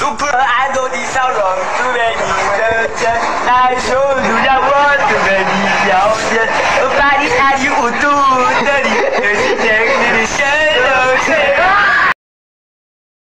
Un adolescent dans tous les idol 的